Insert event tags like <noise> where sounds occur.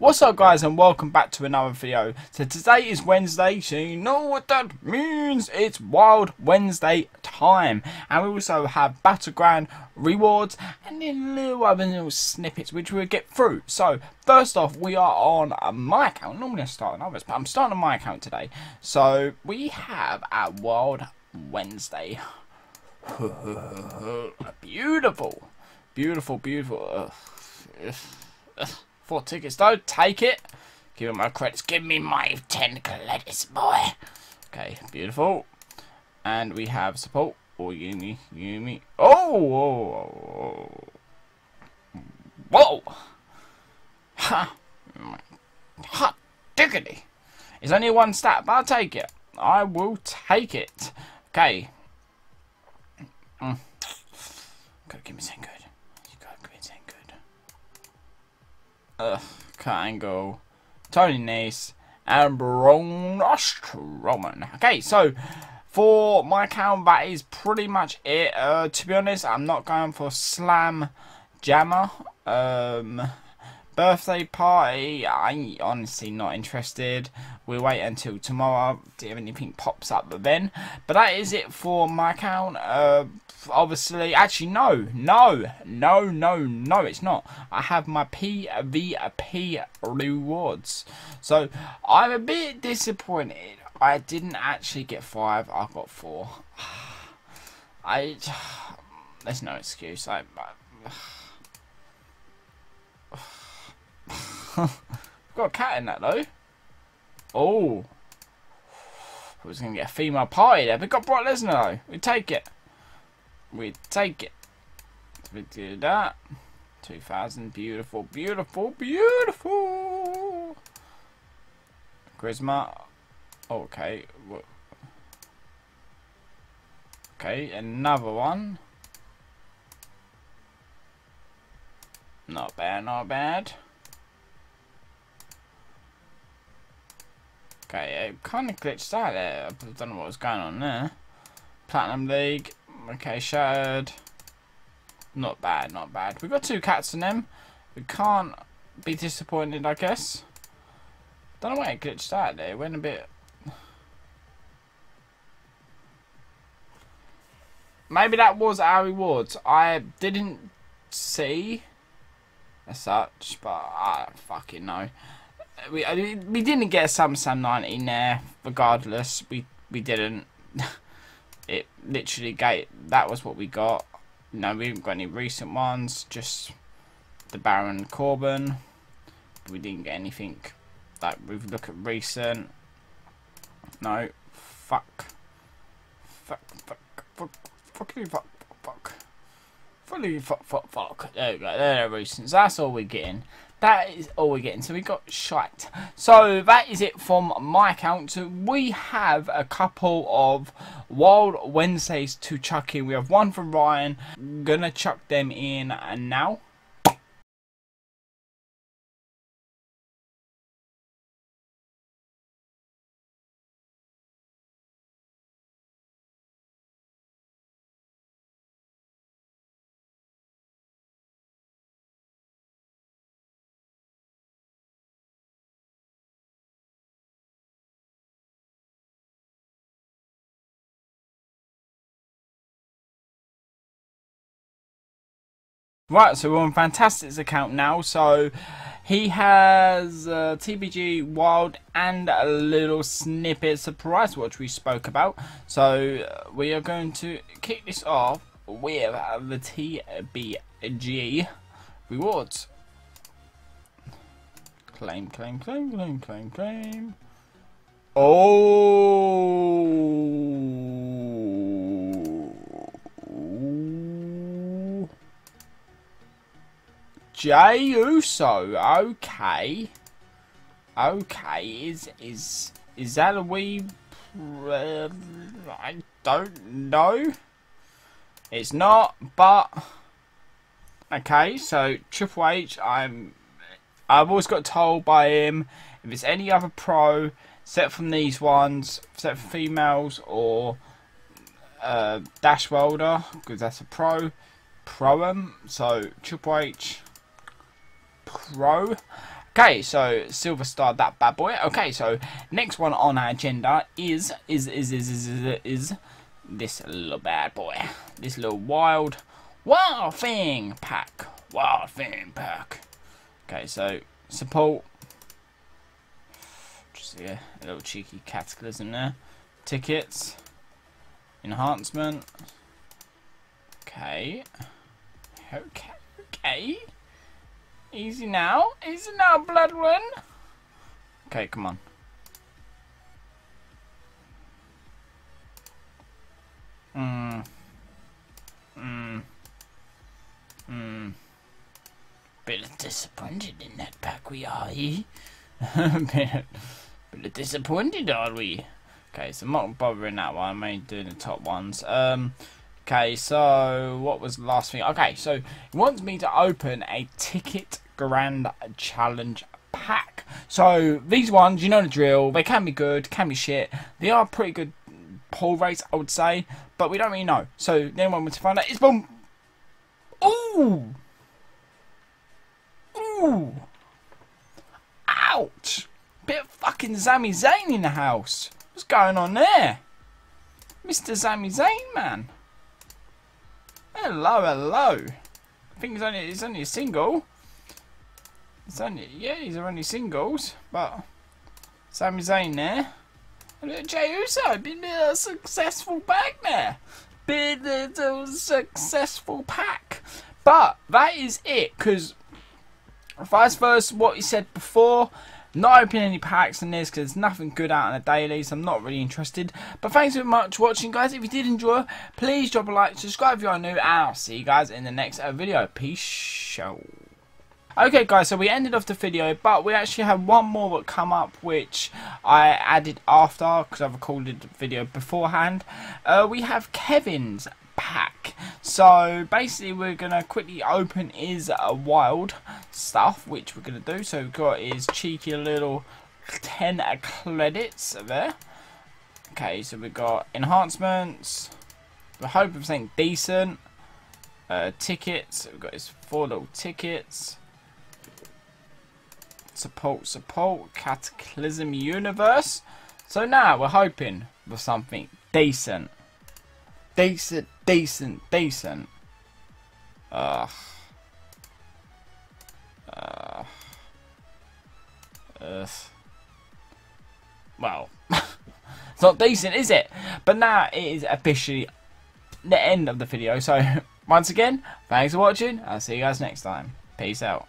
What's up guys and welcome back to another video. So today is Wednesday, so you know what that means. It's Wild Wednesday time. And we also have Battleground rewards and then little other little snippets which we'll get through. So first off we are on my account. Normally I start on others but I'm starting on my account today. So we have a Wild Wednesday. <laughs> beautiful. Beautiful, beautiful. Ugh. Four tickets though, take it. Give me my credits. Give me my 10 credits, boy. Okay, beautiful. And we have support. Oh, Yumi, Yumi. Oh, whoa, whoa. Ha. Hot diggity. It's only one stat, but I'll take it. I will take it. Okay. Mm. Gotta give me something good. Uh, Kurt Tony Nese, and Braun Strowman. Okay, so for my account, that is pretty much it. Uh, to be honest, I'm not going for Slam Jammer. Um, birthday party, I honestly not interested. We'll wait until tomorrow if anything pops up But then. But that is it for my account. Uh, obviously, actually no, no, no, no, no, it's not. I have my PvP rewards. So I'm a bit disappointed. I didn't actually get five. I got four. <sighs> I <sighs> there's no excuse. I, I <sighs> got a cat in that though. Oh. I was going to get a female party there, but got Brock Lesnar though. We take it. We take it. We do that. 2000. Beautiful, beautiful, beautiful. Charisma. Okay. Okay, another one. Not bad, not bad. Okay, it kind of glitched out there. I don't know what was going on there. Platinum League. Okay, Shattered. Not bad, not bad. We've got two cats in them. We can't be disappointed, I guess. Don't know why it glitched out there. It went a bit... Maybe that was our rewards. I didn't see as such, but I fucking know we we didn't get a SummerSlam 19 there. Regardless, we we didn't. <laughs> it literally gave that was what we got. No, we haven't got any recent ones. Just the Baron Corbin. We didn't get anything. Like we look at recent. No, fuck, fuck, fuck, fuck, fuck, fuck, fuck, fully fuck, fuck, fuck. There we go. There are recent. That's all we're getting that is all we're getting. So we got shite. So that is it from my account. So we have a couple of Wild Wednesdays to chuck in. We have one from Ryan. Gonna chuck them in now. Right, so we're on Fantastic's account now. So he has uh, TBG Wild and a little snippet surprise watch we spoke about. So uh, we are going to kick this off with the TBG rewards. Claim, claim, claim, claim, claim, claim. Oh. Jey Uso. Okay. Okay. Is is is that a wee? Uh, I don't know. It's not, but okay. So Triple H, I'm. I've always got told by him if it's any other pro, except from these ones, except for females or uh, Dash Wilder, because that's a pro, pro So Triple H Pro. Okay, so Silver Star, that bad boy. Okay, so next one on our agenda is is is is is is, is this little bad boy, this little wild wild thing pack, wild thing pack. Okay, so support. Just see a little cheeky cataclysm there. Tickets, enhancement. Okay. Okay. Okay. Easy now. Easy now, Bloodrun. Okay, come on. Hmm. Hmm. Hmm. Bit disappointed in that pack we are, eh? <laughs> bit, bit disappointed, are we? Okay, so I'm not bothering that one. I'm only doing the top ones. Um, Okay, so what was the last thing? Okay, so he wants me to open a ticket grand challenge pack. So these ones, you know the drill. They can be good, can be shit. They are pretty good pull rates, I would say, but we don't really know. So the only one to find out is boom. Ooh. Ooh. Ouch. Bit of fucking Sami Zayn in the house. What's going on there? Mr. Sami Zayn, man. Hello, hello. I think it's only it's only a single. It's only yeah, these are only singles, but Sami Zayn there. And look, Jey Uso, been a successful pack there. Been a successful pack. But that is it, because vice versa what he said before, not opening any packs in this because there's nothing good out in the daily, so I'm not really interested. But thanks so much for watching, guys. If you did enjoy, please drop a like, subscribe if you are new, and I'll see you guys in the next uh, video. Peace out. Okay guys, so we ended off the video, but we actually have one more that come up, which I added after, because I've recorded the video beforehand. Uh, we have Kevin's pack. So basically we're going to quickly open is uh, wild stuff, which we're going to do. So we've got his cheeky little 10 credits there. Okay, so we've got enhancements. We hope of something decent. Uh, tickets. We've got his four little tickets. Support, support. Cataclysm Universe. So now we're hoping for something decent decent, decent, decent. Ugh. Uh. Ugh. Well, <laughs> it's not decent, is it? But now it is officially the end of the video. So, <laughs> once again, thanks for watching. I'll see you guys next time. Peace out.